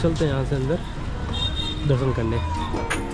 चलते हैं यहाँ से अंदर दर्शन करने।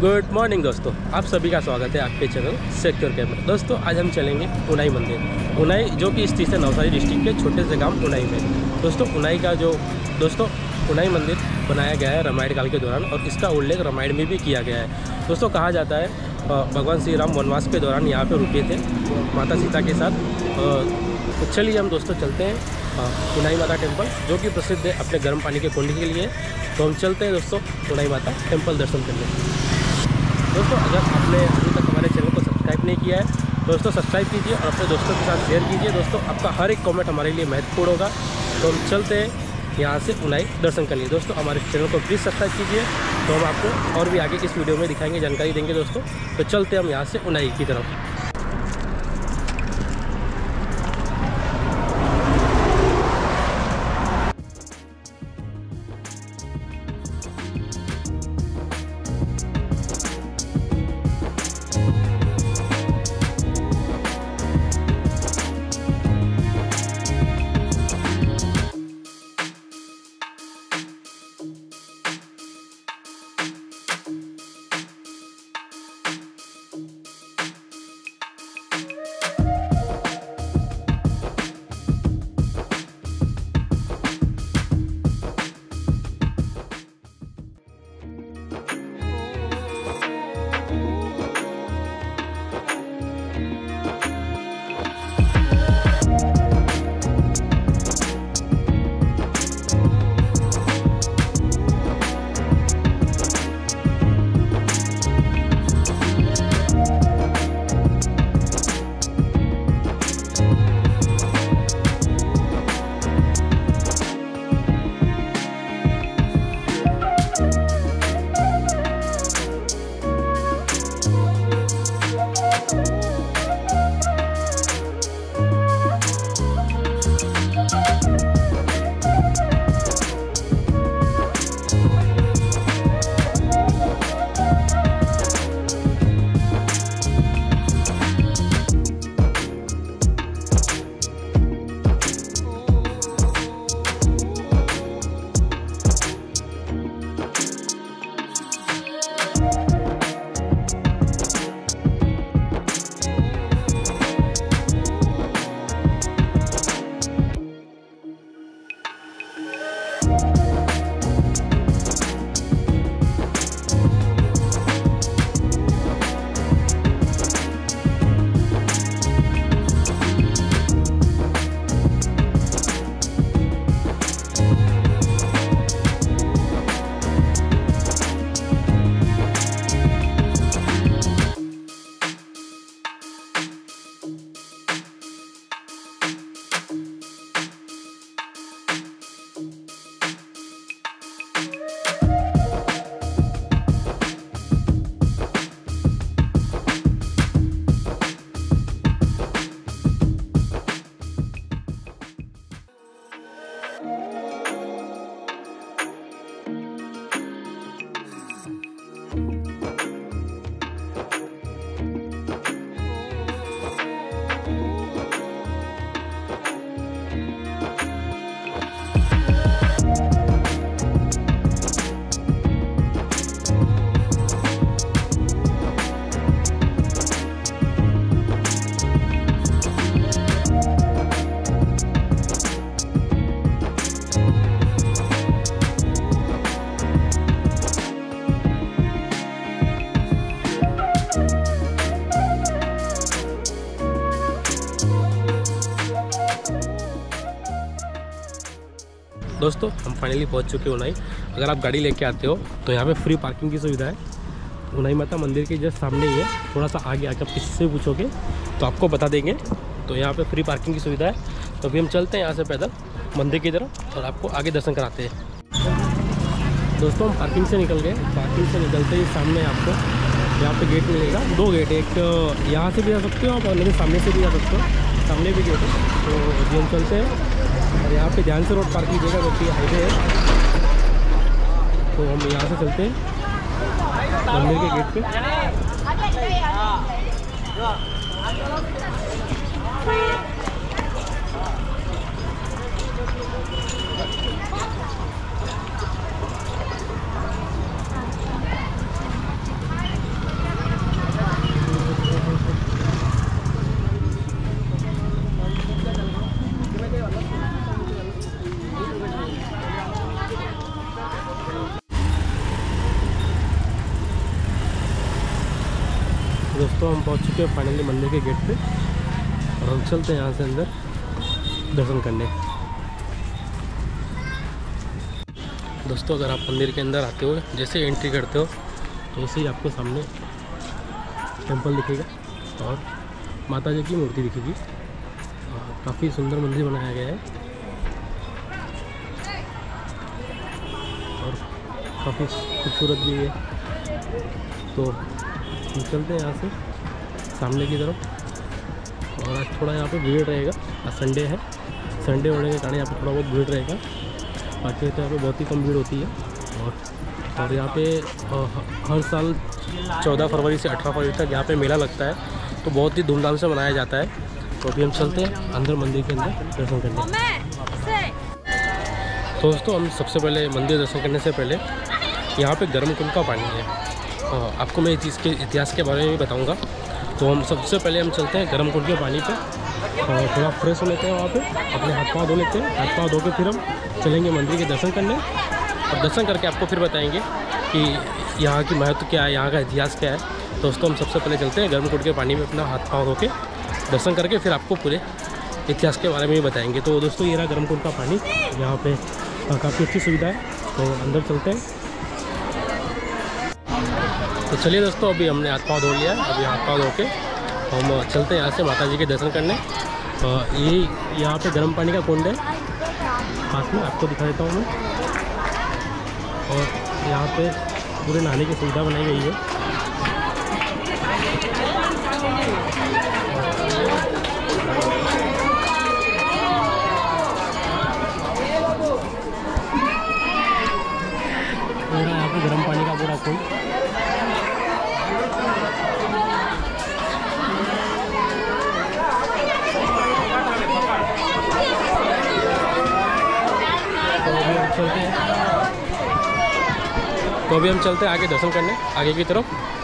गुड मॉर्निंग दोस्तों। आप सभी का स्वागत है आपके चैनल सेक्टर कैब में दोस्तों, आज हम चलेंगे उनाई मंदिर। उनाई, जो कि स्थित है नवसारी डिस्ट्रिक्ट के छोटे से गाँव उनाई में। दोस्तों, उनाई का जो दोस्तों, उनाई मंदिर बनाया गया है रामायण काल के दौरान और इसका उल्लेख रामायण में भी किया गया है। दोस्तों, कहा जाता है भगवान श्री राम वनवास के दौरान यहाँ पर रुके थे माता सीता के साथ। तो चलिए हम दोस्तों चलते हैं उनाई माता टेंपल, जो कि प्रसिद्ध है अपने गर्म पानी के कुंड के लिए। तो हम चलते हैं दोस्तों उनाई माता टेंपल दर्शन करने। दोस्तों, अगर आपने अभी तक हमारे चैनल को सब्सक्राइब नहीं किया है, दोस्तों, सब्सक्राइब कीजिए और अपने दोस्तों के साथ शेयर कीजिए। दोस्तों, आपका हर एक कमेंट हमारे लिए महत्वपूर्ण होगा। तो हम चलते हैं यहाँ से उनाई दर्शन कर लिए। दोस्तों, हमारे चैनल को प्लीज़ सब्सक्राइब कीजिए। तो हम आपको और भी आगे इस वीडियो में दिखाएँगे, जानकारी देंगे दोस्तों। तो चलते हम यहाँ से उनाई की तरफ़। दोस्तों, हम फाइनली पहुँच चुके हैं उनाई। अगर आप गाड़ी लेके आते हो तो यहाँ पे फ्री पार्किंग की सुविधा है। उनाई माता मंदिर के जस्ट सामने ही है। थोड़ा सा आगे आके आप किसी से पूछोगे तो आपको बता देंगे। तो यहाँ पे फ्री पार्किंग की सुविधा है। तो अभी हम चलते हैं यहाँ से पैदल, मंदिर की तरफ़, और आपको आगे दर्शन कराते हैं। दोस्तों, हम पार्किंग से निकल गए। पार्किंग से निकलते ही सामने आपको यहाँ पे गेट मिलेगा। दो गेट एक यहाँ से भी जा सकते हो आप, और सामने से भी जा सकते हो। सामने भी गेट है। तो अभी हम चलते हैं। और यहाँ पे ध्यान से रोड पार कीजिएगा क्योंकि हाईवे है। तो हम यहाँ से चलते हैं, मंदिर के गेट पे। दोस्तों, हम पहुँच चुके हैं फाइनली मंदिर के गेट पे और हम चलते हैं यहाँ से अंदर दर्शन करने। दोस्तों, अगर आप मंदिर के अंदर आते हो, जैसे एंट्री करते हो तो वैसे ही आपको सामने टेंपल दिखेगा और माता जी की मूर्ति दिखेगी। काफ़ी सुंदर मंदिर बनाया गया है। और काफ़ी खूबसूरत भी है। तो हम चलते हैं यहाँ से, सामने की तरफ़। और आज थोड़ा यहाँ पे भीड़ रहेगा। आज संडे है। संडे होने के कारण यहाँ पे थोड़ा बहुत भीड़ रहेगा। बाकी तो यहाँ पे बहुत ही कम भीड़ होती है। और और यहाँ पे हर साल 14 फरवरी से 18 फरवरी तक यहाँ पे मेला लगता है। तो बहुत ही धूमधाम से मनाया जाता है। तो अभी हम चलते हैं अंदर मंदिर के अंदर दर्शन करने। दोस्तों, हम सबसे पहले मंदिर दर्शन करने से पहले यहाँ पे गर्म कुंड का पानी है। आपको मैं इस चीज़ के इतिहास के बारे में भी बताऊँगा। तो हम सबसे पहले हम चलते हैं गर्म कुंड के पानी पे। और थोड़ा फ्रेश हो लेते हैं वहाँ पे। अपने हाथ पाँव धो लेते हैं। हाथ पाँव धो के फिर हम चलेंगे मंदिर के दर्शन करने। और दर्शन करके आपको फिर बताएँगे कि यहाँ की महत्व क्या है, यहाँ का इतिहास क्या है। दोस्तों हम सबसे पहले चलते हैं गर्म कुंड के पानी में अपना हाथ पाँव धो के। दर्शन करके फिर आपको पूरे इतिहास के बारे में भी बताएँगे। तो दोस्तों, ये रहा गर्म कुंड का पानी। यहाँ पे काफ़ी अच्छी सुविधा है। तो अंदर चलते हैं। तो चलिए दोस्तों, अभी हमने हाथ पाँव धो लिया अभी हाथ पाँव धो के हम चलते हैं यहाँ से माता जी के दर्शन करने। ये यहाँ पे गर्म पानी का कुंड है। पास में आपको दिखा देता हूँ मैं। और यहाँ पे पूरे नहाने की सुविधा बनाई गई है। पे गर्म पानी का पूरा कुंड तो तो अभी हम चलते हैं आगे दर्शन करने, आगे की तरफ़।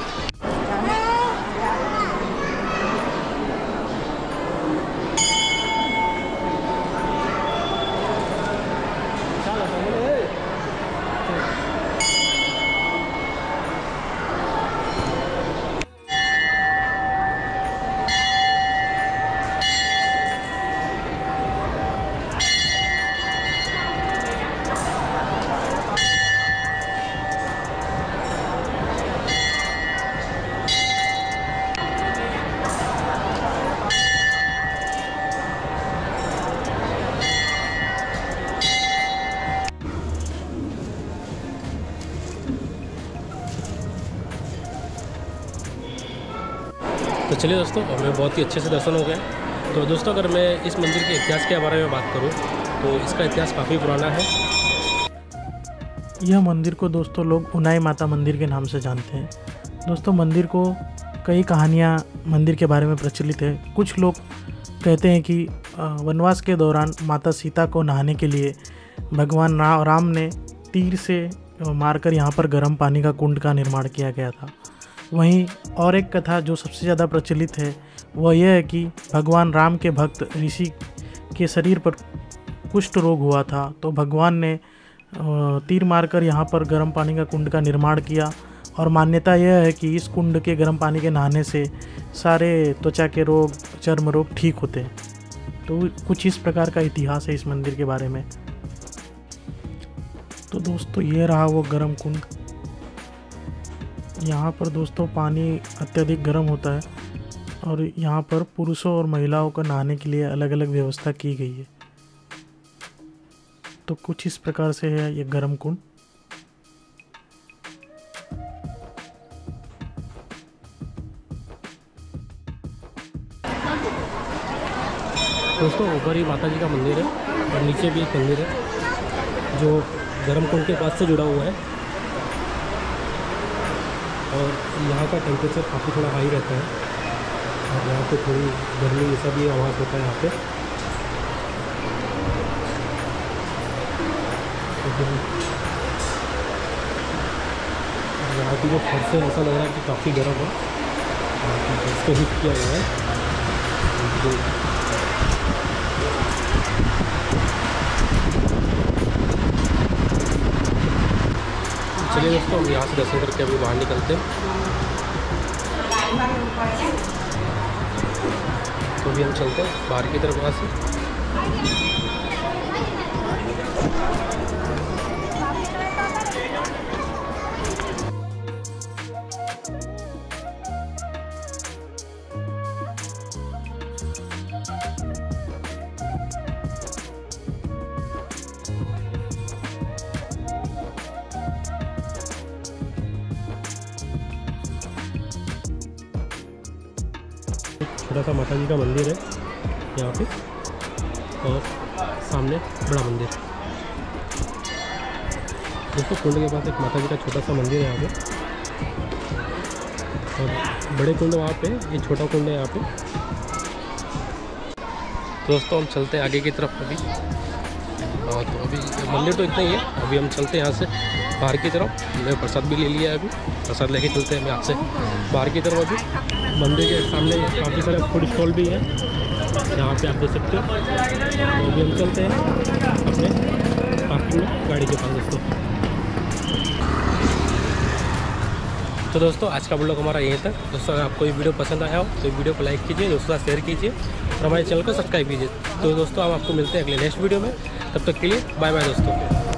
तो चलिए दोस्तों हमें बहुत ही अच्छे से दर्शन हो गए तो दोस्तों, अगर मैं इस मंदिर के इतिहास के बारे में बात करूँ तो इसका इतिहास काफ़ी पुराना है। यह मंदिर को दोस्तों लोग उनाई माता मंदिर के नाम से जानते हैं। दोस्तों, मंदिर को कई कहानियाँ मंदिर के बारे में प्रचलित है। कुछ लोग कहते हैं कि वनवास के दौरान माता सीता को नहाने के लिए भगवान राम ने तीर से मारकर यहाँ पर गर्म पानी का कुंड का निर्माण किया गया था। वहीं और एक कथा जो सबसे ज़्यादा प्रचलित है, वह यह है कि भगवान राम के भक्त ऋषि के शरीर पर कुष्ठ रोग हुआ था। तो भगवान ने तीर मारकर यहाँ पर गर्म पानी का कुंड का निर्माण किया और मान्यता यह है कि इस कुंड के गर्म पानी के नहाने से सारे त्वचा के रोग, चर्म रोग ठीक होते हैं। तो कुछ इस प्रकार का इतिहास है इस मंदिर के बारे में। तो दोस्तों, ये रहा वो गर्म कुंड। यहाँ पर दोस्तों पानी अत्यधिक गर्म होता है और यहाँ पर पुरुषों और महिलाओं का नहाने के लिए अलग अलग व्यवस्था की गई है। तो कुछ इस प्रकार से है ये गर्म कुंड। दोस्तों, ऊपर ही माता जी का मंदिर है और नीचे भी एक मंदिर है, जो गर्म कुंड के पास से जुड़ा हुआ है। और यहाँ का टेम्परेचर काफ़ी थोड़ा हाई रहता है। और यहाँ पे थोड़ी गर्मी जैसा भी आवाज़ होता है यहाँ पे। यहाँ की जो फर्श है ऐसा लग रहा है कि काफ़ी गर्म है। इसको हिट किया गया है। चलिए दोस्तों, हम यहाँ से दर्शन करके अभी बाहर निकलते हैं। तो अभी हम चलते हैं बाहर की तरफ़ वहाँ से। छोटा सा माता जी का मंदिर है, यहाँ पे, और सामने बड़ा मंदिर। दोस्तों, कुंड के पास एक माता जी का छोटा सा मंदिर है यहाँ पे। और बड़े कुंड वहाँ पे, ये छोटा कुंड है यहाँ पे। दोस्तों, हम चलते हैं आगे की तरफ़ अभी। और तो अभी मंदिर तो इतना ही है। अभी हम चलते हैं यहाँ से बाहर की तरफ़। हमने प्रसाद भी ले लिया है अभी। प्रसाद लेके चलते हैं हम यहाँ से। बाहर की तरफ़ अभी। मंदिर के सामने काफ़ी सारे फ़ूड स्टॉल भी हैं। यहाँ पे आप देख सकते हो। तो अभी हम चलते हैं अपने पार्किंग में, गाड़ी के पास दोस्तों। तो दोस्तों, आज का ब्लॉग हमारा यहीं तक। दोस्तों, अगर आपको ये वीडियो पसंद आया हो तो वीडियो को लाइक कीजिए, दोस्तों शेयर कीजिए और हमारे चैनल को सब्सक्राइब कीजिए। तो दोस्तों, हम आपको मिलते हैं अगले नेक्स्ट वीडियो में। तब तक के लिए बाय बाय दोस्तों।